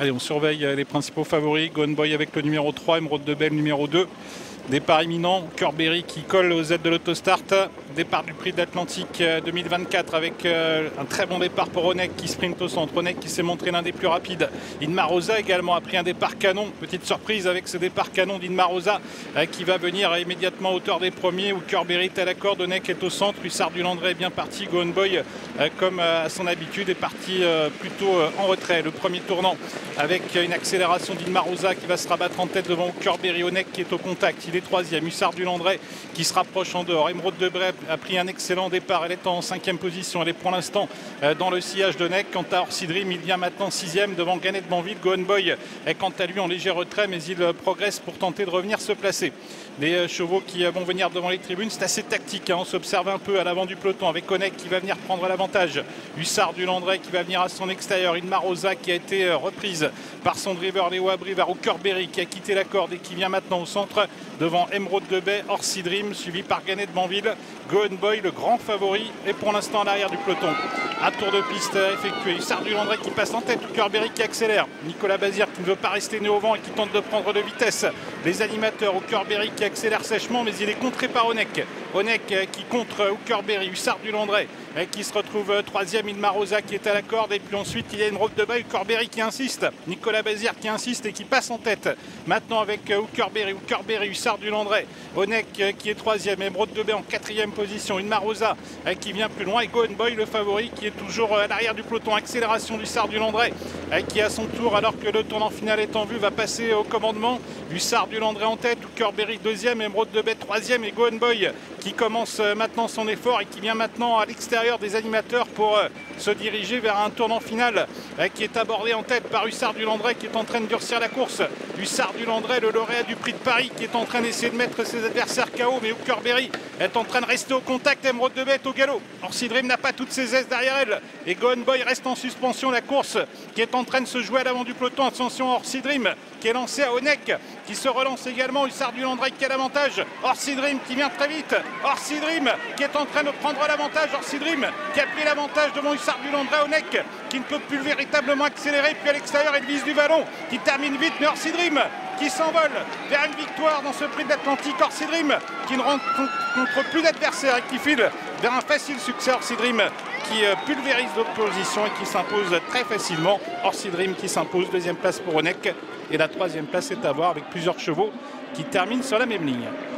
Allez, on surveille les principaux favoris. Gone Boy avec le numéro 3, Emerald de Belle numéro 2. Départ imminent, Curberry qui colle aux aides de l'autostart. Départ du prix de l'Atlantique 2024 avec euh, un très bon départ pour Onek qui sprint au centre. Onek qui s'est montré l'un des plus rapides. Inma Rosa également a pris un départ canon. Petite surprise avec ce départ canon d'Inma Rosa euh, qui va venir immédiatement à hauteur des premiers où Curberry est à la corde. Onek est au centre. Hussard du Landré est bien parti. Gone Boy, euh, comme à son habitude, est parti plutôt en retrait. Le premier tournant avec une accélération d'Inma Rosa qui va se rabattre en tête devant Curberry. Onek qui est au contact est troisième. Hussard du Landré qui se rapproche en dehors. Émeraude de Breb a pris un excellent départ. Elle est en cinquième position. Elle est pour l'instant euh, dans le sillage de Neck. Quant à Orsidrim, il vient maintenant sixième devant Ganet Banville. Gohan Boy est quant à lui en léger retrait, mais il euh, progresse pour tenter de revenir se placer. Les euh, chevaux qui vont venir devant les tribunes, c'est assez tactique. Hein. On s'observe un peu à l'avant du peloton avec Onek qui va venir prendre l'avantage. Hussard du Landré qui va venir à son extérieur. Inma Rosa qui a été reprise par son driver Léo Abri vers Berry qui a quitté la corde et qui vient maintenant au centre devant Emeraude de Bay, Orsi Dream, suivi par Ganet de Banville. Gohan Boy, le grand favori, est pour l'instant à l'arrière du peloton. Un tour de piste effectué. Sardu Landré qui passe en tête, Berry qui accélère. Nicolas Bazir qui ne veut pas rester né au vent et qui tente de prendre de vitesse. Les animateurs, Berry qui accélère sèchement, mais il est contré par Onek. Onek euh, qui contre Berry, Hussard du Landré euh, qui se retrouve euh, troisième, Inma Rosa qui est à la corde et puis ensuite il y a une route de bas, Berry qui insiste, Nicolas Bazir qui insiste et qui passe en tête. Maintenant avec Hookerberry, Berry, Hussard du Landré, Onek qui est troisième, Emeraude de Baie en quatrième position, Inma Rosa qui vient plus loin. Et Gohan Boy le favori qui est toujours à l'arrière du peloton, accélération du Sard du Landré qui à son tour alors que le tournant final est en vue va passer au commandement, Hussard du Landré en tête, Hookerberry deuxième, Emeraude de Baie troisième et Gohan Boy qui commence euh, maintenant son effort et qui vient maintenant à l'extérieur des animateurs pour euh, se diriger vers un tournant final euh, qui est abordé en tête par Hussard du Landré qui est en train de durcir la course. Hussard du Landré, le lauréat du prix de Paris qui est en train d'essayer de mettre ses adversaires KO, mais Hookerberry est en train de rester au contact. Emeraude de au galop. Orsidrim n'a pas toutes ses aises derrière elle et Gohan Boy reste en suspension. La course qui est en train de se jouer à l'avant du peloton. Attention Orsidrim qui est lancé à Onek qui se relance également. Hussard du Landré qui a l'avantage. Orsidrim qui vient très vite. Orsidrim qui est en train de prendre l'avantage. Orsidrim qui a pris l'avantage devant Hussard du Landré. Onek qui ne peut plus véritablement accélérer. Puis à l'extérieur, il vise du ballon qui termine vite. Mais Orsidrim qui s'envole vers une victoire dans ce prix d'Atlantique. Orsidrim qui ne rencontre plus d'adversaires et qui file vers un facile succès. Orsidrim qui euh, pulvérise l'opposition et qui s'impose très facilement. Orsidrim qui s'impose. Deuxième place pour Onek. Et la troisième place est à voir avec plusieurs chevaux qui terminent sur la même ligne.